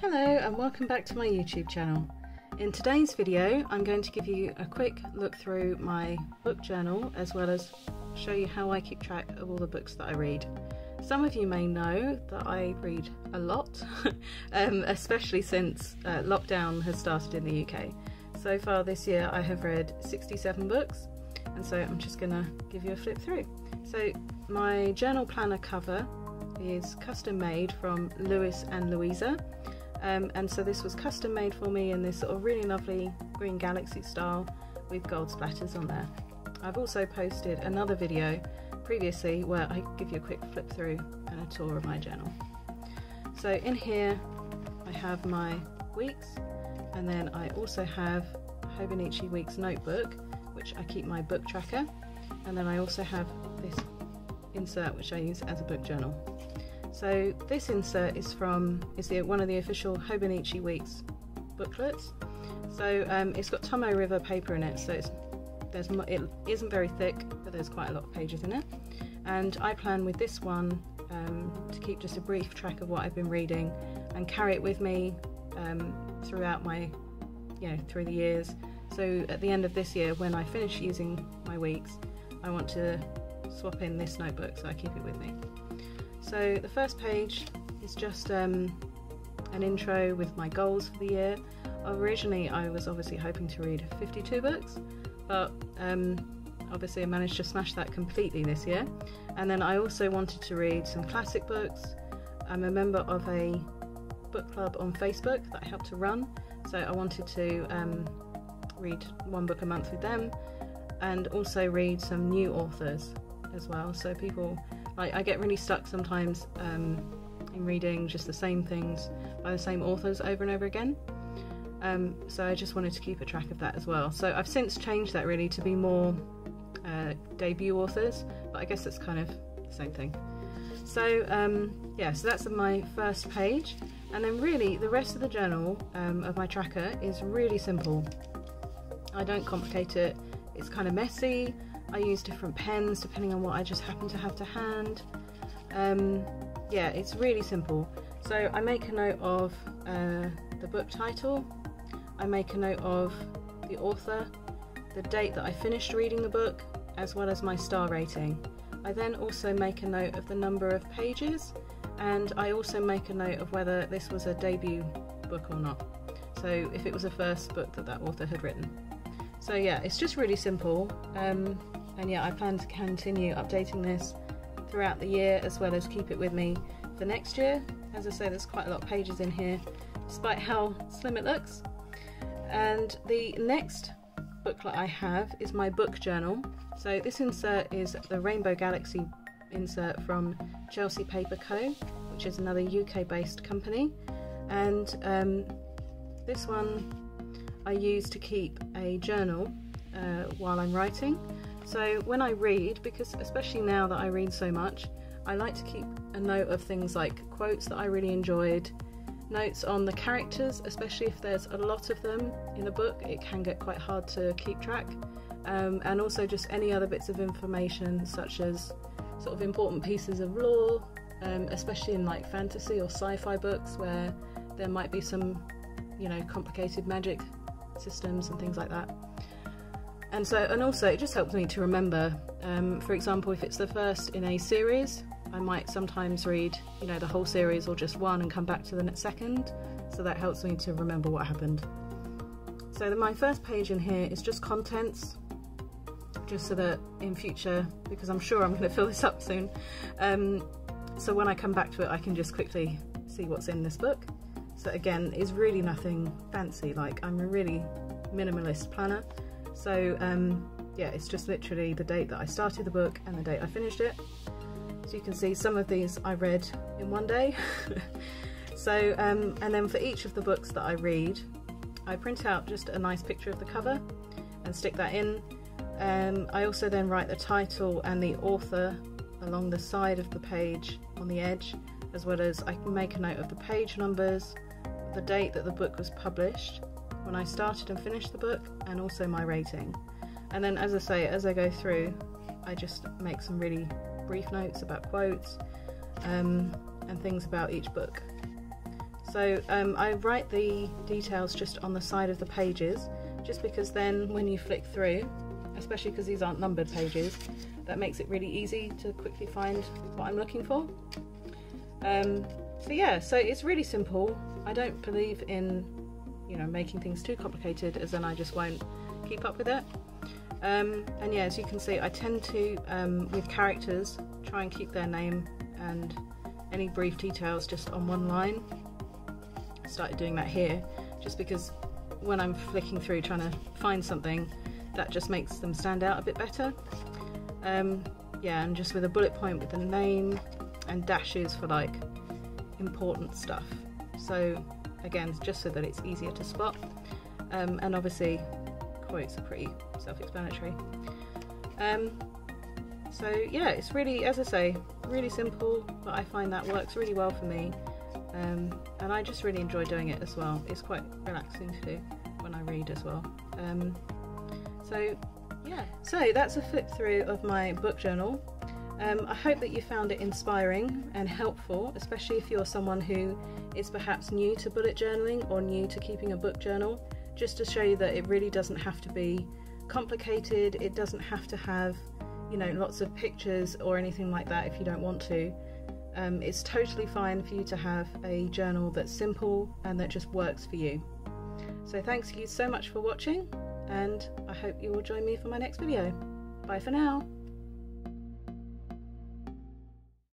Hello and welcome back to my YouTube channel. In today's video I'm going to give you a quick look through my book journal as well as show you how I keep track of all the books that I read. Some of you may know that I read a lot, um, especially since uh, lockdown has started in the UK. So far this year I have read 67 books and so I'm just going to give you a flip through. So my journal planner cover is custom made from Lewis and Louisa um, and so this was custom made for me in this sort of really lovely green galaxy style with gold splatters on there. I've also posted another video previously where I give you a quick flip through and a tour of my journal. So in here I have my weeks and then I also have Hobonichi Weeks notebook which I keep my book tracker and then I also have this insert which I use as a book journal. So this insert is from is the one of the official Hobonichi Weeks booklets. So um, it's got Tomoe River paper in it, so it's there's it isn't very thick, but there's quite a lot of pages in it. And I plan with this one um, to keep just a brief track of what I've been reading and carry it with me um, throughout my, you know, through the years. So at the end of this year, when I finish using my weeks, I want to swap in this notebook so I keep it with me. So the first page is just um, an intro with my goals for the year. Originally I was obviously hoping to read 52 books, but um, obviously I managed to smash that completely this year. And then I also wanted to read some classic books. I'm a member of a book club on Facebook that I help to run, so I wanted to um, read one book a month with them and also read some new authors as well. So people I, get really stuck sometimes um, in reading just the same things by the same authors over and over again. Um, so I just wanted to keep a track of that as well. So I've since changed that really to be more uh, debut authors, but I guess it's kind of the same thing. So um, yeah, so that's my first page. And then really the rest of the journal um, of my tracker is really simple. I don't complicate it. It's kind of messy. I use different pens depending on what I just happen to have to hand. Um, yeah, it's really simple. So I make a note of uh, the book title, I make a note of the author, the date that I finished reading the book, as well as my star rating. I then also make a note of the number of pages and I also make a note of whether this was a debut book or not. So if it was a first book that that author had written. So yeah, it's just really simple. Um, and yeah, I plan to continue updating this throughout the year as well as keep it with me for next year. As I say, there's quite a lot of pages in here, despite how slim it looks. And the next booklet I have is my book journal. So this insert is the Rainbow Galaxy insert from Chelsea Paper Co, which is another UK-based company. And um, this one I use to keep a journal uh, while I'm writing. So when I read, because especially now that I read so much, I like to keep a note of things like quotes that I really enjoyed, notes on the characters, especially if there's a lot of them in a book, it can get quite hard to keep track, um, and also just any other bits of information such as sort of important pieces of lore, um, especially in like fantasy or sci-fi books where there might be some, you know, complicated magic systems and things like that and so and also it just helps me to remember um, for example if it's the first in a series I might sometimes read you know the whole series or just one and come back to the next second. So that helps me to remember what happened. So my first page in here is just contents just so that in future because I'm sure I'm going to fill this up soon um, so when I come back to it I can just quickly see what's in this book. So again is really nothing fancy like I'm a really minimalist planner so um, yeah, it's just literally the date that I started the book and the date I finished it. So you can see some of these I read in one day. so, um, and then for each of the books that I read, I print out just a nice picture of the cover and stick that in. Um, I also then write the title and the author along the side of the page on the edge, as well as I can make a note of the page numbers, the date that the book was published, when I started and finished the book and also my rating. And then as I say, as I go through, I just make some really brief notes about quotes um, and things about each book. So um, I write the details just on the side of the pages, just because then when you flick through, especially because these aren't numbered pages, that makes it really easy to quickly find what I'm looking for. Um, so yeah, so it's really simple. I don't believe in, you know, making things too complicated, as then I just won't keep up with it. Um, and yeah, as you can see, I tend to, um, with characters, try and keep their name and any brief details just on one line. I started doing that here, just because when I'm flicking through trying to find something, that just makes them stand out a bit better. Um, yeah, and just with a bullet point with the name and dashes for like important stuff. So again, just so that it's easier to spot. Um, and obviously, quotes are pretty self-explanatory. Um, so yeah, it's really, as I say, really simple, but I find that works really well for me. Um, and I just really enjoy doing it as well. It's quite relaxing to do when I read as well. Um, so yeah, so that's a flip through of my book journal. Um, I hope that you found it inspiring and helpful, especially if you're someone who is perhaps new to bullet journaling or new to keeping a book journal, just to show you that it really doesn't have to be complicated, it doesn't have to have, you know, lots of pictures or anything like that if you don't want to. Um, it's totally fine for you to have a journal that's simple and that just works for you. So thanks you so much for watching and I hope you will join me for my next video. Bye for now.